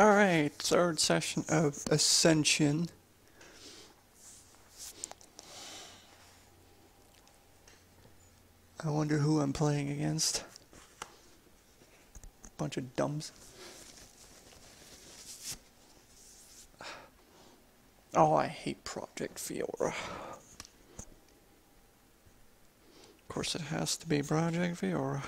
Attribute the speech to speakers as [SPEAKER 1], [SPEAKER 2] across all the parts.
[SPEAKER 1] Alright, third session of Ascension. I wonder who I'm playing against. Bunch of dumbs. Oh, I hate Project Fiora. Of course, it has to be Project Fiora.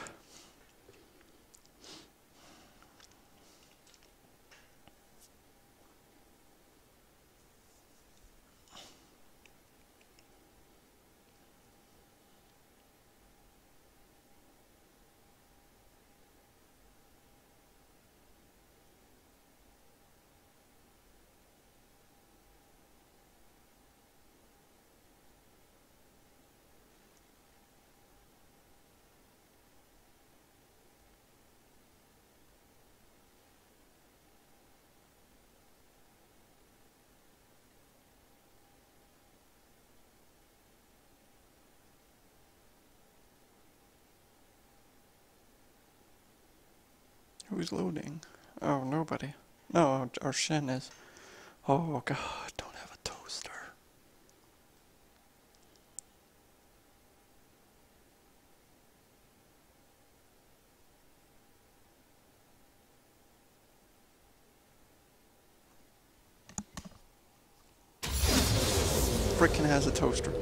[SPEAKER 1] Who's loading? Oh, nobody. No, our Shen is. Oh god, don't have a toaster. Frickin' has a toaster.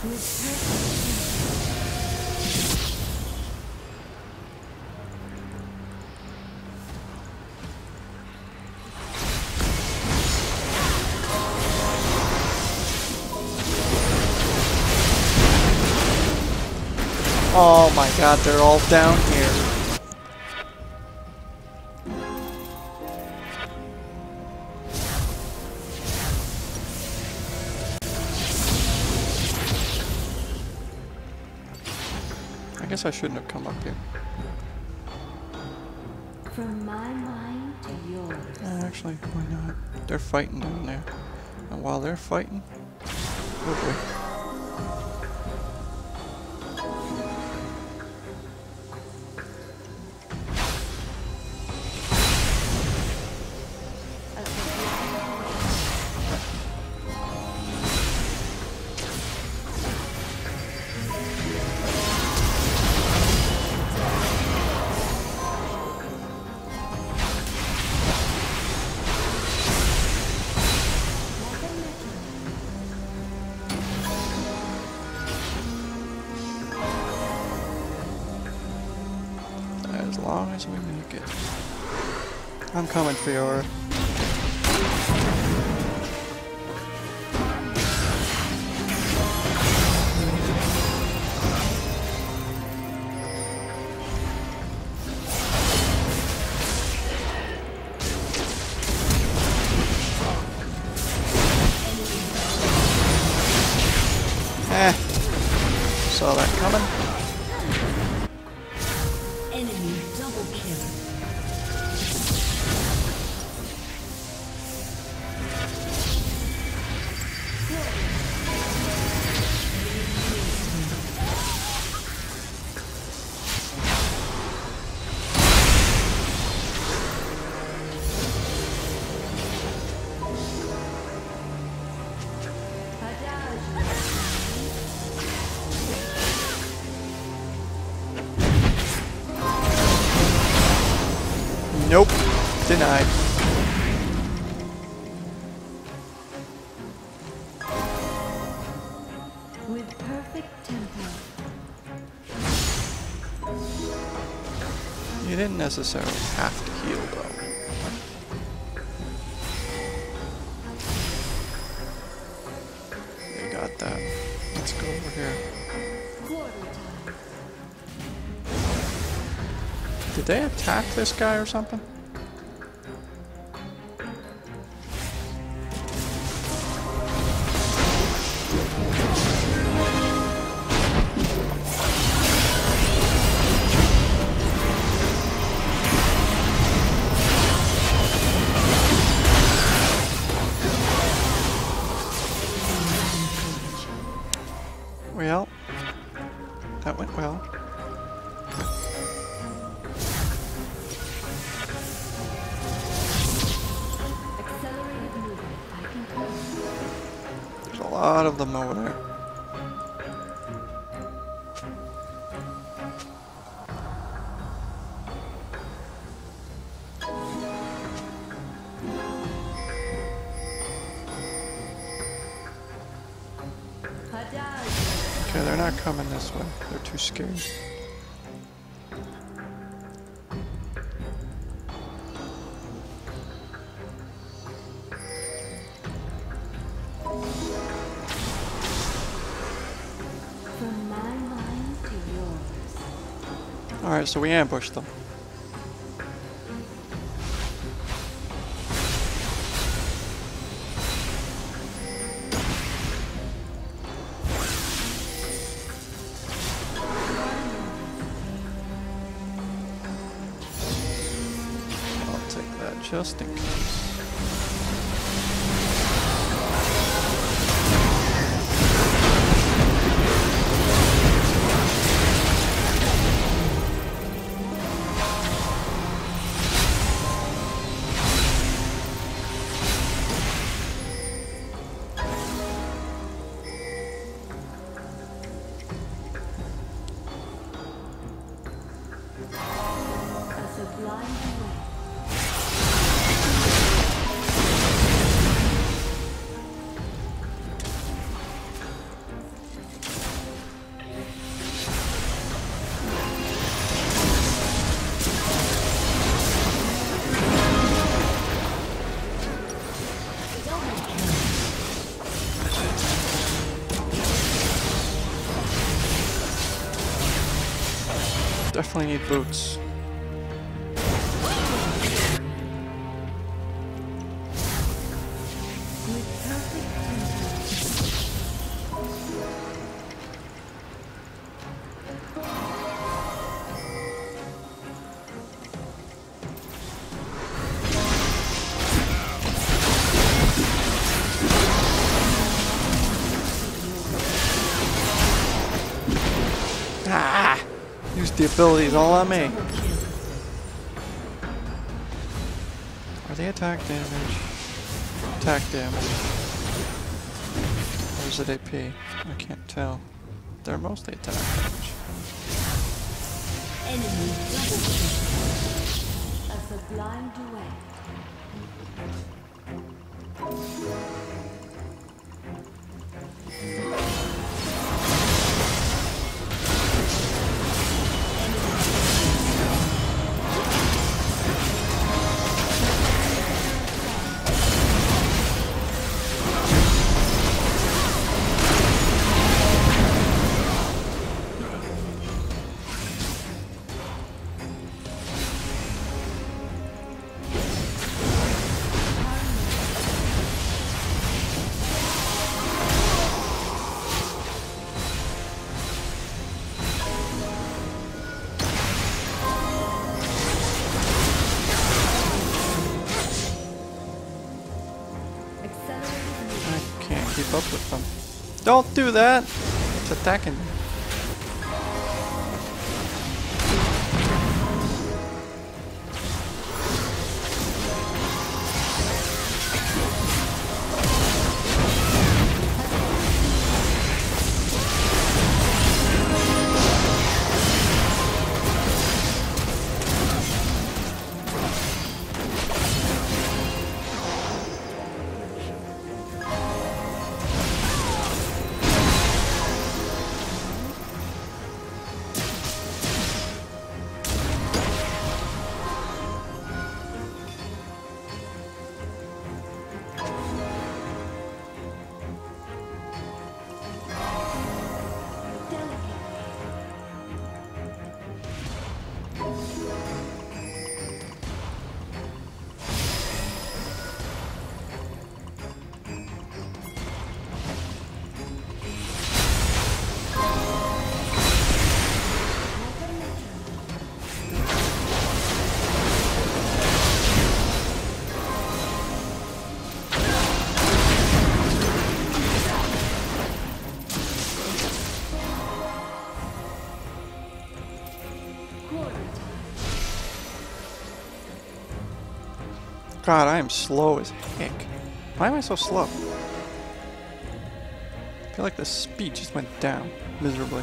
[SPEAKER 1] Oh my god, they're all down here. Guess I shouldn't have come up here.
[SPEAKER 2] From my mind to yours.
[SPEAKER 1] Uh, actually, why not? They're fighting down there. And while they're fighting, oh boy. I'm coming, Fiora. Nope. Denied.
[SPEAKER 2] With perfect tempo.
[SPEAKER 1] You didn't necessarily have to heal though. They attack this guy or something? Alright, so we ambushed them. I'll take that just in case. Definitely need boots. Use abilities all on me. Are they attack damage? Attack damage. Or is it AP? I can't tell. They're mostly attack damage.
[SPEAKER 2] Enemy double kill. A sublime duet.
[SPEAKER 1] Don't do that! It's attacking me. God, I am slow as heck. Why am I so slow? I feel like the speed just went down miserably.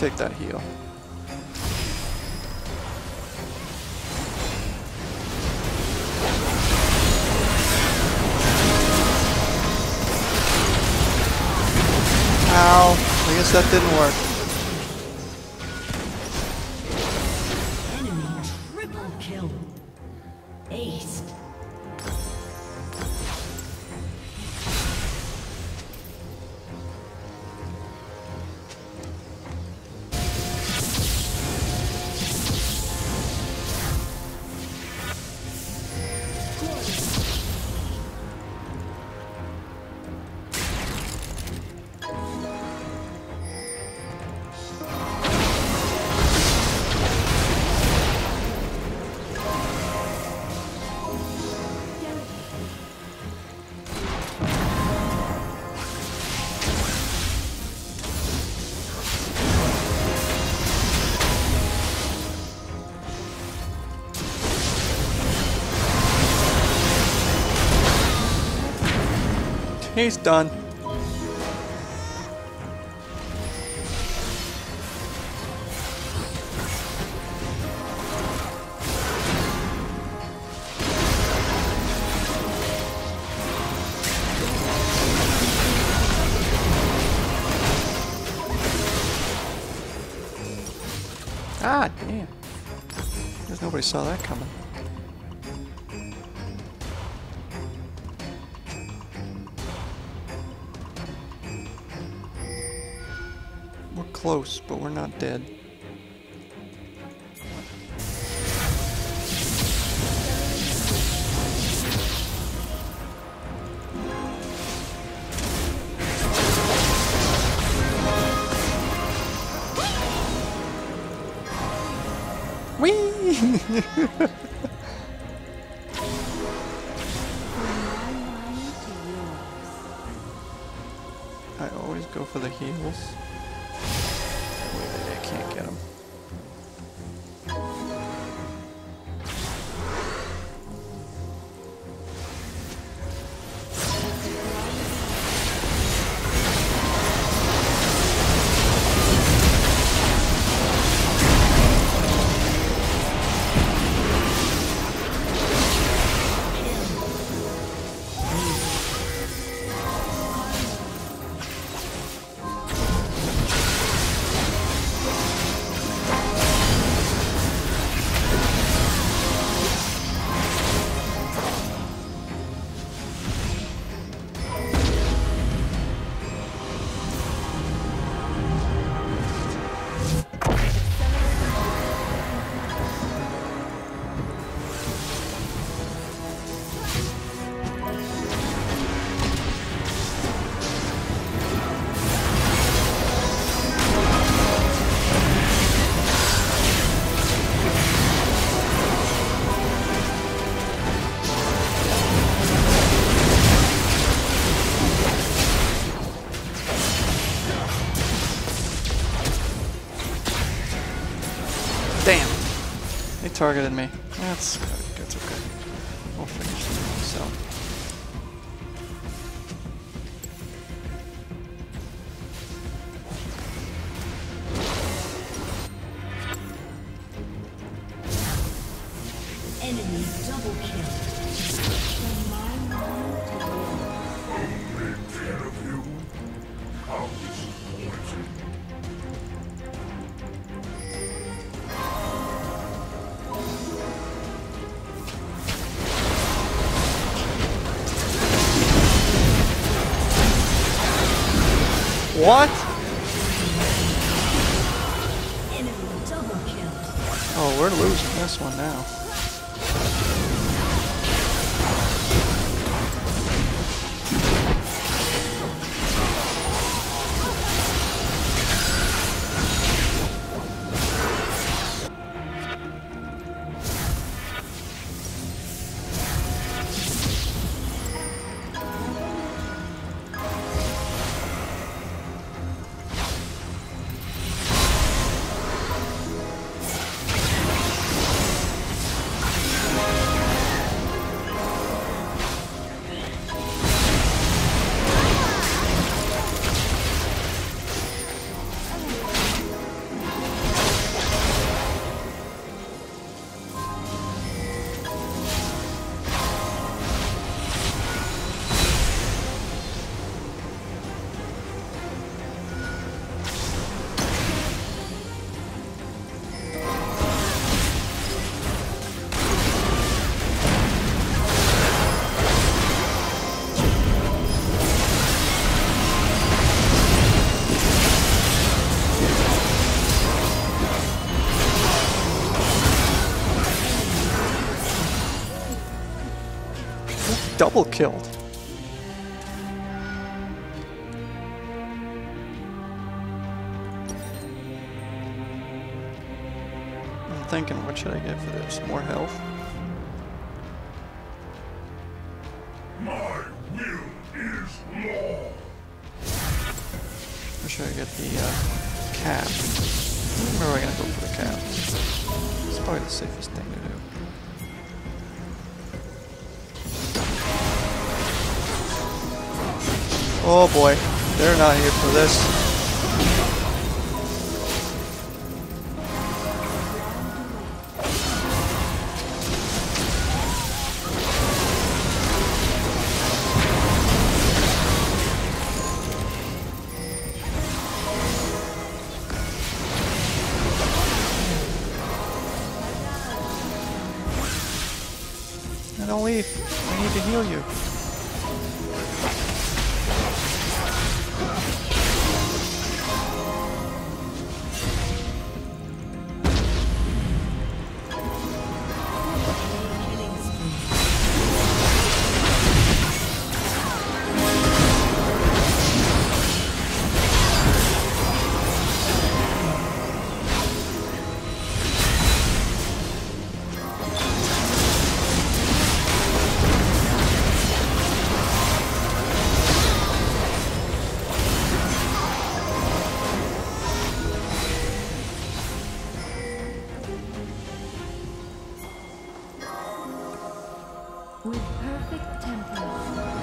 [SPEAKER 1] Take that heal. Ow. I guess that didn't work. He's done. Ah, damn. There's nobody saw that coming. Close, but we're not dead. I always go for the heels. Targeted me. That's that's What? Oh, we're losing this one now. Double killed. I'm thinking, what should I get for this? More health?
[SPEAKER 3] My will is law.
[SPEAKER 1] Or should I get the uh, cap? Where am I gonna go for the cap? It's probably the safest thing to do. Oh boy, they're not here for this. Now don't leave. I need to heal you.
[SPEAKER 2] Perfect tempo.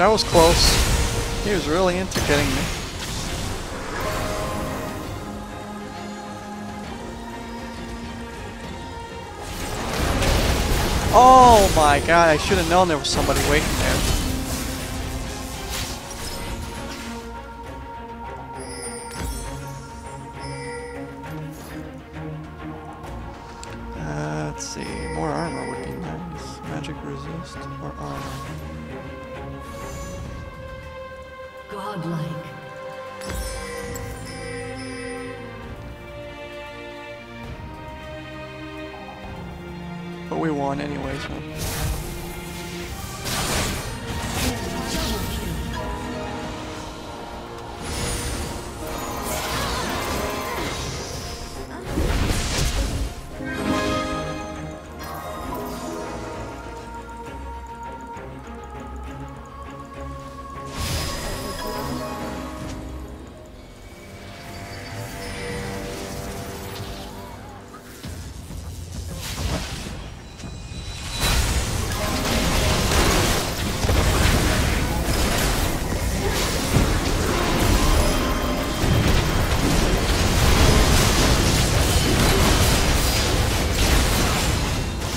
[SPEAKER 1] That was close. He was really into getting me. Oh my god, I should have known there was somebody waiting there. Uh, let's see, more armor would be nice. Magic resist or armor.
[SPEAKER 2] Godlike.
[SPEAKER 1] But we won anyway, so.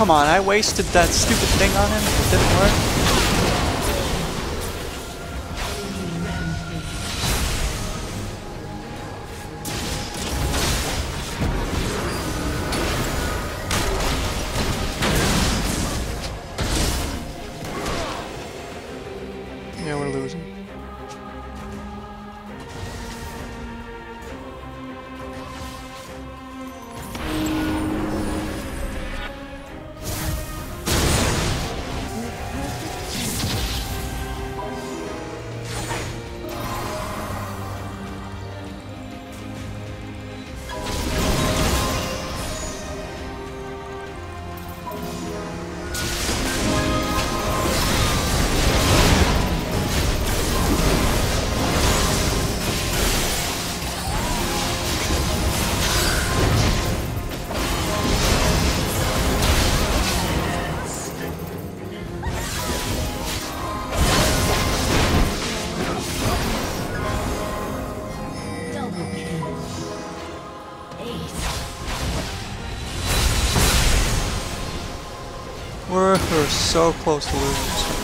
[SPEAKER 1] Come on, I wasted that stupid thing on him. It didn't work. So close to losing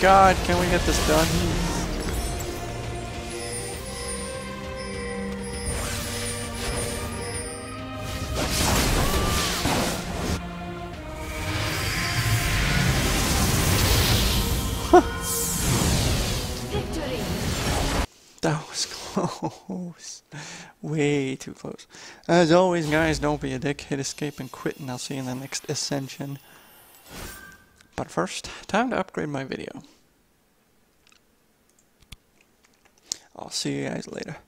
[SPEAKER 1] God, can we get this done? That was close. Way too close. As always, guys, don't be a dick. Hit escape and quit, and I'll see you in the next ascension. But first, time to upgrade my video. I'll see you guys later.